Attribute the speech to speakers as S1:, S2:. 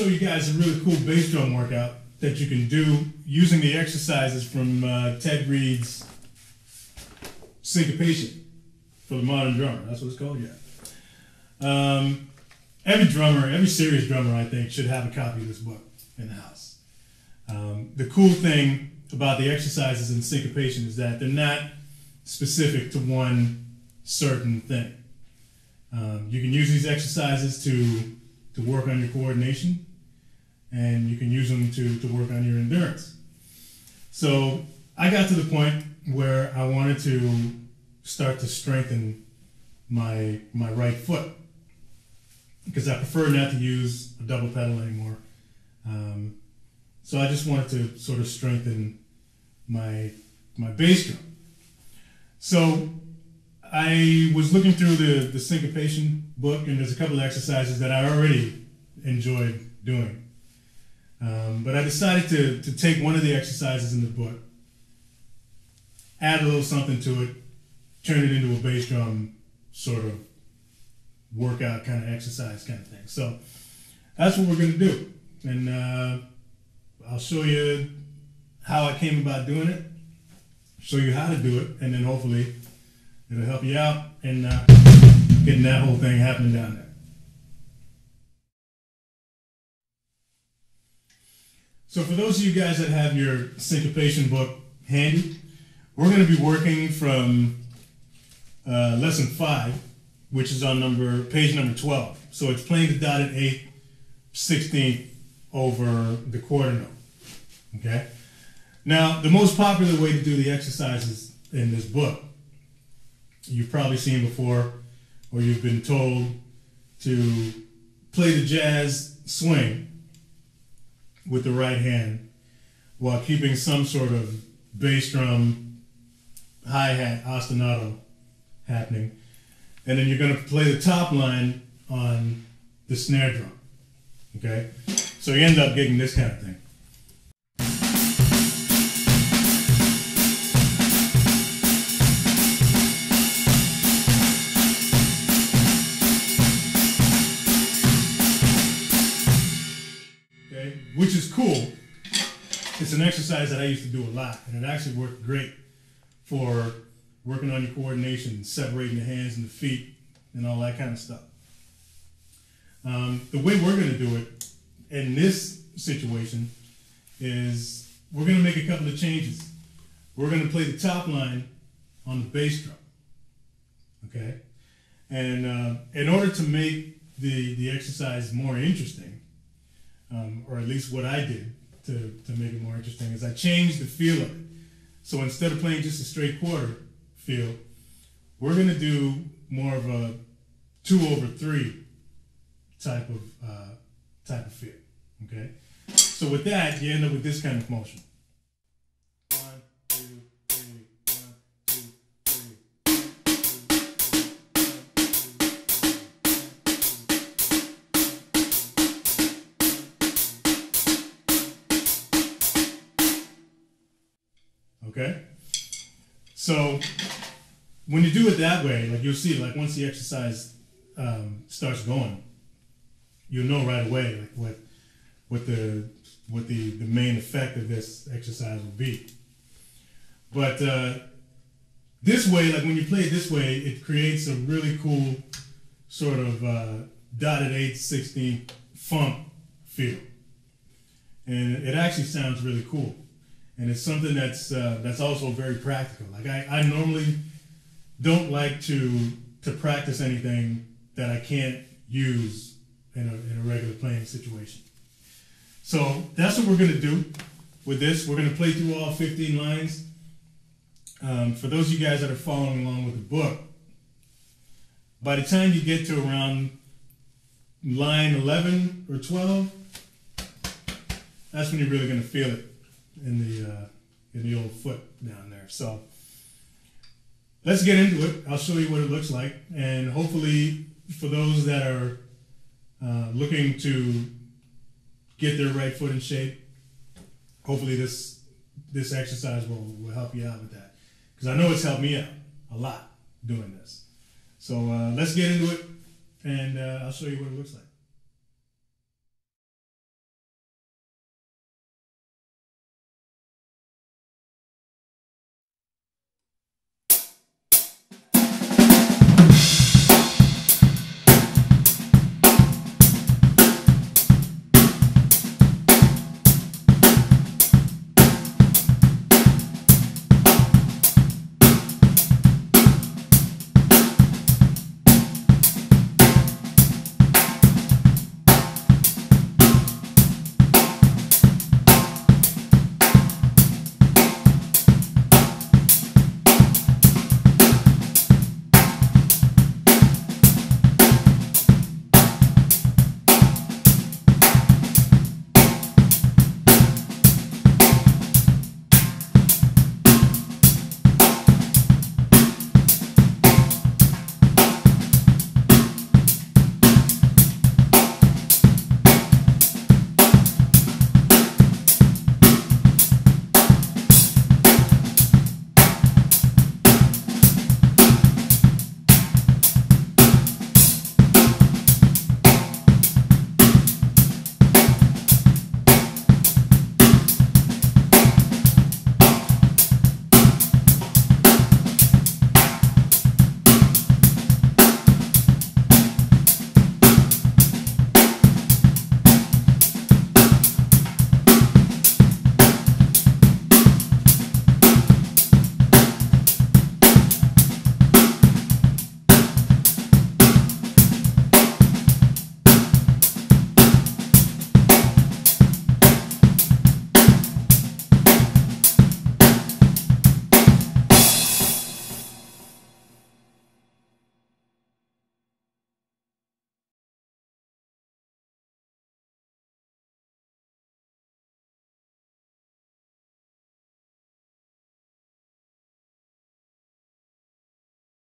S1: show you guys a really cool bass drum workout that you can do using the exercises from uh, Ted Reed's Syncopation for the Modern Drummer. That's what it's called, yeah. Um, every drummer, every serious drummer, I think, should have a copy of this book in the house. Um, the cool thing about the exercises in syncopation is that they're not specific to one certain thing. Um, you can use these exercises to to work on your coordination, and you can use them to, to work on your endurance. So I got to the point where I wanted to start to strengthen my my right foot because I prefer not to use a double pedal anymore. Um, so I just wanted to sort of strengthen my my bass drum. So I was looking through the the syncopation book, and there's a couple of exercises that I already enjoyed doing. Um, but I decided to to take one of the exercises in the book, add a little something to it, turn it into a bass drum sort of workout kind of exercise kind of thing. So that's what we're going to do. And uh, I'll show you how I came about doing it, show you how to do it, and then hopefully it'll help you out in uh, getting that whole thing happening down there. So for those of you guys that have your syncopation book handy, we're going to be working from uh, lesson five, which is on number page number 12. So it's playing the dotted eighth, 16th over the quarter note. Okay? Now, the most popular way to do the exercises in this book, you've probably seen before, or you've been told to play the jazz swing with the right hand while keeping some sort of bass drum, hi hat, ostinato happening. And then you're going to play the top line on the snare drum. Okay? So you end up getting this kind of thing. Okay? Which is cool. It's an exercise that I used to do a lot, and it actually worked great for working on your coordination, separating the hands and the feet, and all that kind of stuff. Um, the way we're going to do it in this situation is we're going to make a couple of changes. We're going to play the top line on the bass drum. Okay? And uh, in order to make the, the exercise more interesting, um, or at least what I did to, to make it more interesting, is I changed the feel of it. So instead of playing just a straight quarter feel, we're going to do more of a two over three type of uh, type of feel. Okay. So with that, you end up with this kind of motion. Okay? So when you do it that way, like you'll see, like once the exercise um, starts going, you'll know right away like what what the what the, the main effect of this exercise will be. But uh, this way, like when you play it this way, it creates a really cool sort of uh, dotted eighth, sixteenth funk feel, and it actually sounds really cool. And it's something that's uh, that's also very practical. Like I, I normally don't like to to practice anything that I can't use in a, in a regular playing situation. So that's what we're going to do with this. We're going to play through all 15 lines. Um, for those of you guys that are following along with the book, by the time you get to around line 11 or 12, that's when you're really going to feel it in the uh, in the old foot down there. So let's get into it. I'll show you what it looks like, and hopefully, for those that are uh, looking to get their right foot in shape, hopefully this this exercise will, will help you out with that. Because I know it's helped me out a lot doing this. So uh, let's get into it, and uh, I'll show you what it looks like.